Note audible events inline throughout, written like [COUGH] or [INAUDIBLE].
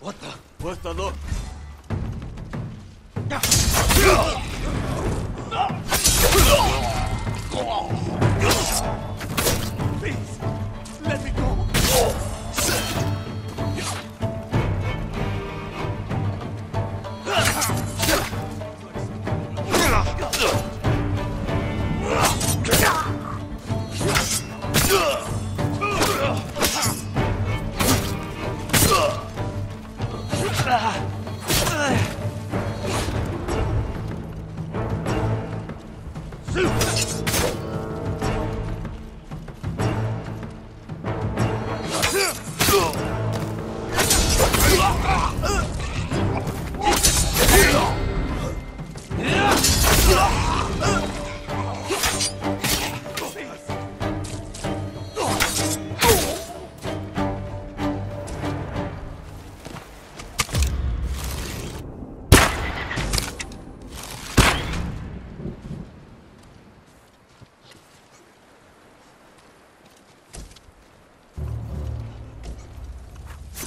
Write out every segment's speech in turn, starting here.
What the? Worth the look. Ah.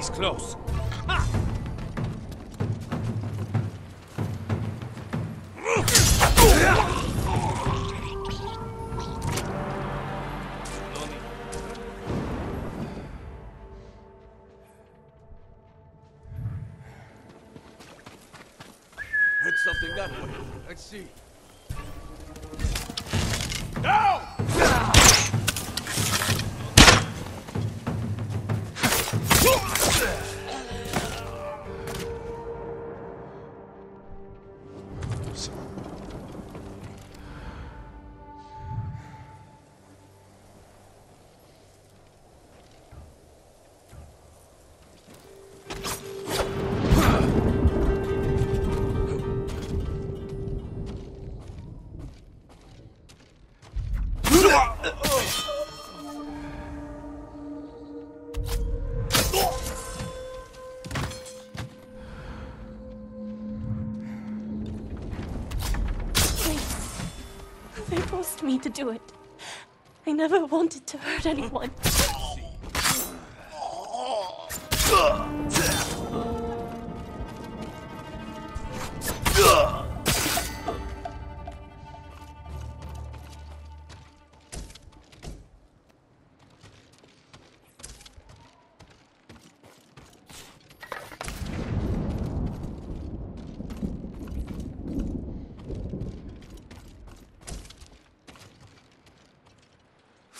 He's close. Heard something that way. Let's see. Forced me to do it. I never wanted to hurt anyone. [LAUGHS]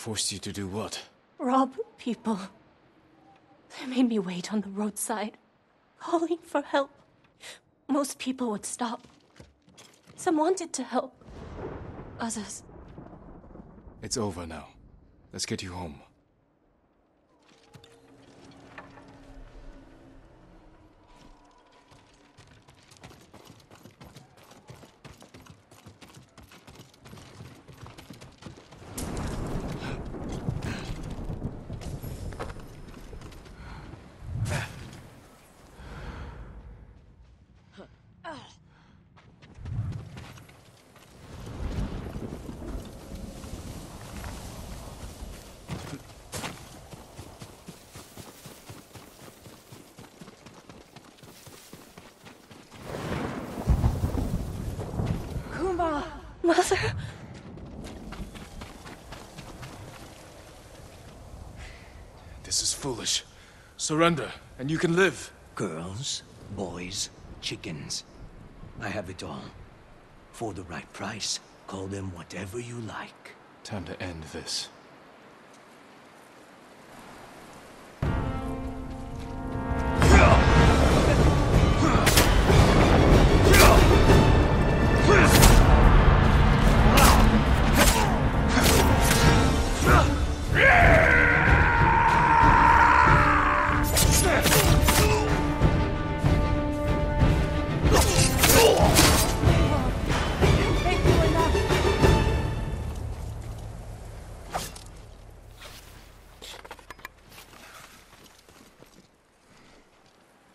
Forced you to do what? Rob people. They made me wait on the roadside, calling for help. Most people would stop. Some wanted to help. Others. It's over now. Let's get you home. Kuma! Mother! This is foolish. Surrender, and you can live. Girls, boys, chickens. I have it all. For the right price, call them whatever you like. Time to end this.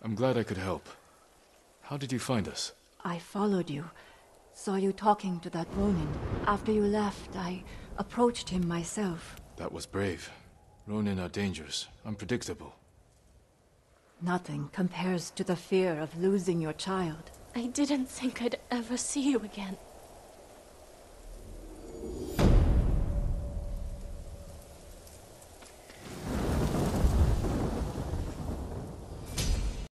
I'm glad I could help. How did you find us? I followed you. Saw you talking to that Ronin. After you left, I approached him myself. That was brave. Ronin are dangerous, unpredictable. Nothing compares to the fear of losing your child. I didn't think I'd ever see you again.